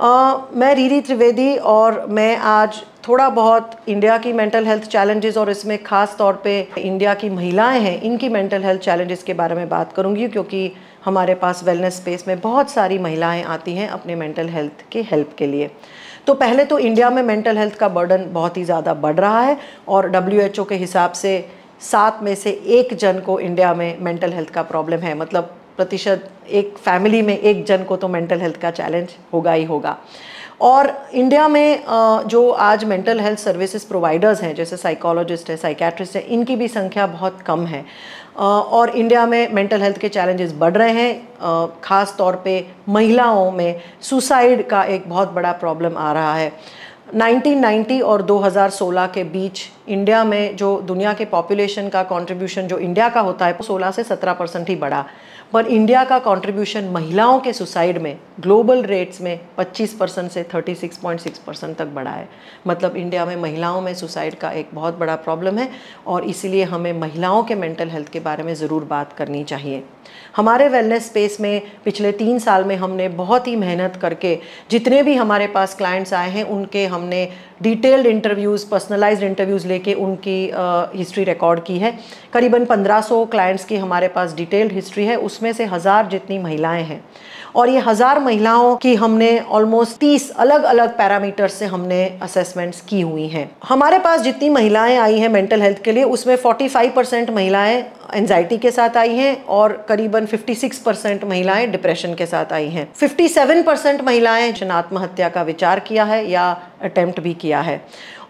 मैं रीरी त्रिवेदी और मैं आज थोड़ा बहुत इंडिया की मेंटल हेल्थ चैलेंजेस और इसमें ख़ास तौर पे इंडिया की महिलाएँ हैं, इनकी मेंटल हेल्थ चैलेंजेस के बारे में बात करूँगी क्योंकि हमारे पास वेलनेस स्पेस में बहुत सारी महिलाएँ आती हैं अपने मेंटल हेल्थ के हेल्प के लिए। तो पहले तो इंडिया में मेंटल हेल्थ का बर्डन बहुत ही ज़्यादा बढ़ रहा है और डब्ल्यूएचओ के हिसाब से सात में से एक जन को इंडिया में मेंटल हेल्थ का प्रॉब्लम है। मतलब प्रतिशत एक फैमिली में एक जन को तो मेंटल हेल्थ का चैलेंज होगा ही होगा। और इंडिया में जो आज मेंटल हेल्थ सर्विसेज़ प्रोवाइडर्स हैं, जैसे साइकोलॉजिस्ट है साइकेट्रिस्ट है, इनकी भी संख्या बहुत कम है। और इंडिया में मेंटल हेल्थ के चैलेंजेस बढ़ रहे हैं। ख़ास तौर पे महिलाओं में सुसाइड का एक बहुत बड़ा प्रॉब्लम आ रहा है। 1990 और 2016 के बीच इंडिया में जो दुनिया के पॉपुलेशन का कंट्रीब्यूशन जो इंडिया का होता है 16 से 17 परसेंट ही बढ़ा। पर इंडिया का कंट्रीब्यूशन महिलाओं के सुसाइड में ग्लोबल रेट्स में 25 परसेंट से 36.6 परसेंट तक बढ़ा है। मतलब इंडिया में महिलाओं में सुसाइड का एक बहुत बड़ा प्रॉब्लम है और इसीलिए हमें महिलाओं के मेंटल हेल्थ के बारे में ज़रूर बात करनी चाहिए। हमारे वेलनेस स्पेस में पिछले तीन साल में हमने बहुत ही मेहनत करके जितने भी हमारे पास क्लाइंट्स आए हैं, उनके हमने डिटेल्ड इंटरव्यूज़, पर्सनलाइज्ड इंटरव्यूज़ लेके उनकी हिस्ट्री रिकॉर्ड की है। करीबन 1500 क्लाइंट्स की हमारे पास डिटेल्ड हिस्ट्री है, उसमें से हज़ार जितनी महिलाएँ हैं। और ये हज़ार महिलाओं की हमने ऑलमोस्ट तीस अलग अलग पैरामीटर्स से हमने असेसमेंट्स की हुई हैं। हमारे पास जितनी महिलाएँ आई हैं मेंटल हेल्थ के लिए, उसमें 45 परसेंट महिलाएँ एनजाइटी के साथ आई हैं और करीबन 56 परसेंट महिलाएँ डिप्रेशन के साथ आई हैं। 57 परसेंट महिलाएँ आत्महत्या का विचार किया है या अटेम्प्ट भी किया है।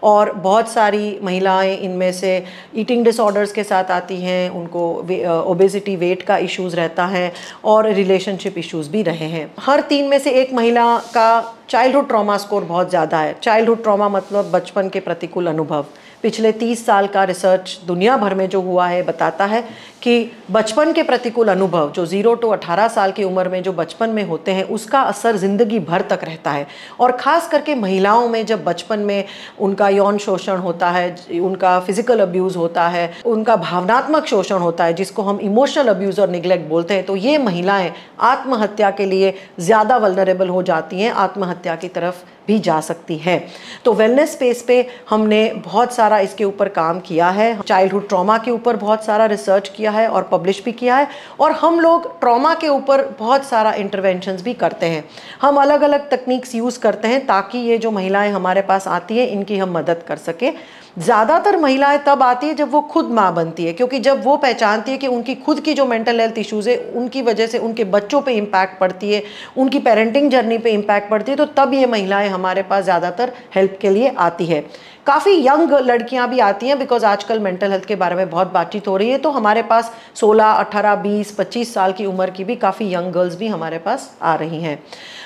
और बहुत सारी महिलाएँ इनमें से ईटिंग डिसऑर्डर्स के साथ आती हैं, उनको ओबेसिटी वेट का इश्यूज़ रहता है और रिलेशनशिप इश्यूज़ भी रहे हैं। हर तीन में से एक महिला का चाइल्डहुड ट्रॉमा स्कोर बहुत ज़्यादा है। चाइल्डहुड ट्रॉमा मतलब बचपन के प्रतिकूल अनुभव। पिछले 30 साल का रिसर्च दुनिया भर में जो हुआ है, बताता है कि बचपन के प्रतिकूल अनुभव, जो ज़ीरो टू अठारह साल की उम्र में जो बचपन में होते हैं, उसका असर ज़िंदगी भर तक रहता है। और ख़ास करके महिलाओं में जब बचपन में उनका यौन शोषण होता है, उनका फ़िज़िकल अब्यूज़ होता है, उनका भावनात्मक शोषण होता है, जिसको हम इमोशनल अब्यूज़ और निगलेक्ट बोलते हैं तो ये महिलाएँ आत्महत्या के लिए ज़्यादा वलनरेबल हो जाती हैं, आत्महत्या की तरफ़ भी जा सकती है। तो वेलनेस स्पेस पे हमने बहुत सारा इसके ऊपर काम किया है। चाइल्डहुड ट्रॉमा के ऊपर बहुत सारा रिसर्च किया है और पब्लिश भी किया है और हम लोग ट्रॉमा के ऊपर बहुत सारा इंटरवेंशन भी करते हैं। हम अलग अलग तकनीक्स यूज़ करते हैं ताकि ये जो महिलाएँ हमारे पास आती हैं, इनकी हम मदद कर सकें। ज़्यादातर महिलाएँ तब आती है जब वो खुद माँ बनती है, क्योंकि जब वो पहचानती है कि उनकी खुद की जो मेंटल हेल्थ इश्यूज़ है, उनकी वजह से उनके बच्चों पे इम्पैक्ट पड़ती है, उनकी पेरेंटिंग जर्नी पे इम्पैक्ट पड़ती है तो तब ये महिलाएँ हमारे पास ज़्यादातर हेल्प के लिए आती है। काफ़ी यंग लड़कियाँ भी आती हैं बिकॉज़ आजकल मेंटल हेल्थ के बारे में बहुत बातचीत हो रही है। तो हमारे पास 16, 18, 20, 25 साल की उम्र की भी काफ़ी यंग गर्ल्स भी हमारे पास आ रही हैं।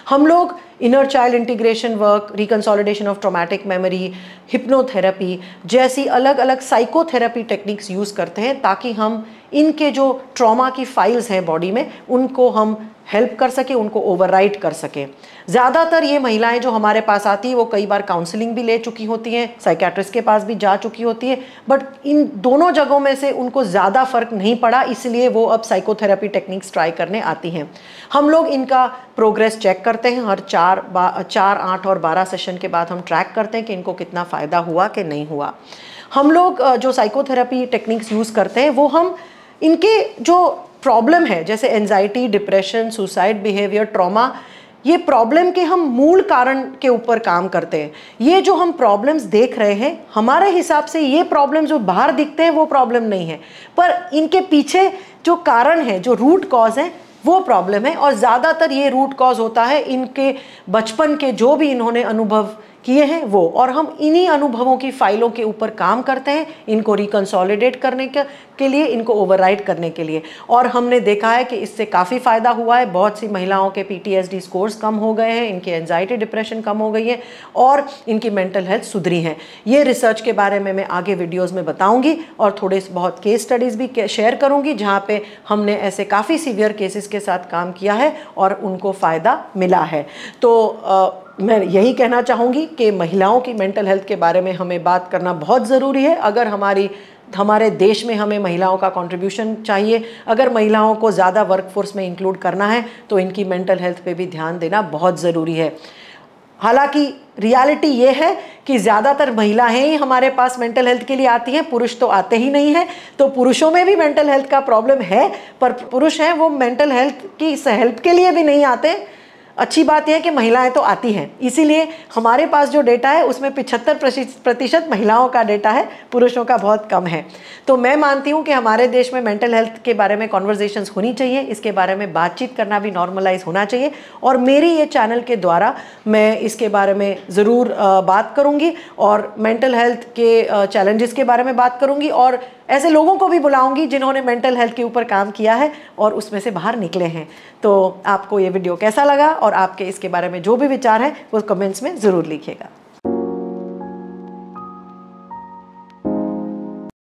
हम लोग inner child integration work reconsolidation of traumatic memory hypnotherapy जैसी अलग अलग साइकोथेरेपी टेक्निक्स यूज़ करते हैं ताकि हम इनके जो ट्रॉमा की फाइल्स हैं बॉडी में उनको हम हेल्प कर सके, उनको ओवरराइड कर सके। ज़्यादातर ये महिलाएँ जो हमारे पास आती हैं, वो कई बार काउंसलिंग भी ले चुकी होती हैं साइकेट्रिस्ट के पास भी जा चुकी होती है बट इन दोनों जगहों में से उनको ज़्यादा फ़र्क नहीं पड़ा, इसलिए वो अब साइकोथेरेपी टेक्निक्स ट्राई करने आती हैं। हम लोग इनका प्रोग्रेस चेक करते हैं, हर चार चार, आठ और बारह सेशन के बाद हम ट्रैक करते हैं कि इनको कितना फ़ायदा हुआ कि नहीं हुआ। हम लोग जो साइकोथेरेपी टेक्निक्स यूज़ करते हैं, वो हम इनके जो प्रॉब्लम है, जैसे anxiety depression suicide behaviour trauma ये प्रॉब्लम के हम मूल कारण के ऊपर काम करते हैं। ये जो हम प्रॉब्लम्स देख रहे हैं, हमारे हिसाब से ये प्रॉब्लम जो बाहर दिखते हैं, वो प्रॉब्लम नहीं है। पर इनके पीछे जो कारण है, जो रूट कॉज है, वो प्रॉब्लम है। और ज़्यादातर ये रूट कॉज होता है इनके बचपन के, जो भी इन्होंने अनुभव किए हैं वो। और हम इन्हीं अनुभवों की फाइलों के ऊपर काम करते हैं इनको रिकन्सॉलिडेट करने के, के लिए इनको ओवरराइड करने के लिए। और हमने देखा है कि इससे काफ़ी फ़ायदा हुआ है। बहुत सी महिलाओं के पीटीएसडी स्कोर्स कम हो गए हैं इनकी एनजाइटी डिप्रेशन कम हो गई है और इनकी मेंटल हेल्थ सुधरी है। ये रिसर्च के बारे में मैं आगे वीडियोज़ में बताऊँगी और थोड़े बहुत केस स्टडीज़ भी शेयर करूँगी जहाँ पर हमने ऐसे काफ़ी सीवियर केसेस के साथ काम किया है और उनको फ़ायदा मिला है। तो मैं यही कहना चाहूँगी कि महिलाओं की मेंटल हेल्थ के बारे में हमें बात करना बहुत ज़रूरी है। अगर हमारी, हमारे देश में हमें महिलाओं का कंट्रीब्यूशन चाहिए, अगर महिलाओं को ज़्यादा वर्कफोर्स में इंक्लूड करना है तो इनकी मेंटल हेल्थ पे भी ध्यान देना बहुत ज़रूरी है। हालाँकि रियलिटी ये है कि ज़्यादातर महिलाएँ ही हमारे पास मेंटल हेल्थ के लिए आती हैं, पुरुष तो आते ही नहीं हैं तो पुरुषों में भी मेंटल हेल्थ का प्रॉब्लम है, पर पुरुष हैं वो मेंटल हेल्थ की हेल्प के लिए भी नहीं आते। अच्छी बात यह है कि महिलाएँ तो आती हैं। इसीलिए हमारे पास जो डेटा है, उसमें पिछहत्तर प्रतिशत महिलाओं का डेटा है, पुरुषों का बहुत कम है। तो मैं मानती हूँ कि हमारे देश में मेंटल हेल्थ के बारे में कॉन्वर्जेशन होनी चाहिए, इसके बारे में बातचीत करना भी नॉर्मलाइज होना चाहिए। और मेरी ये चैनल के द्वारा मैं इसके बारे में ज़रूर बात करूँगी और मेंटल हेल्थ के चैलेंजेस के बारे में बात करूँगी और ऐसे लोगों को भी बुलाऊँगी जिन्होंने मेंटल हेल्थ के ऊपर काम किया है और उसमें से बाहर निकले हैं। तो आपको ये वीडियो कैसा लगा और आपके इसके बारे में जो भी विचार है, वो कमेंट्स में ज़रूर लिखिएगा।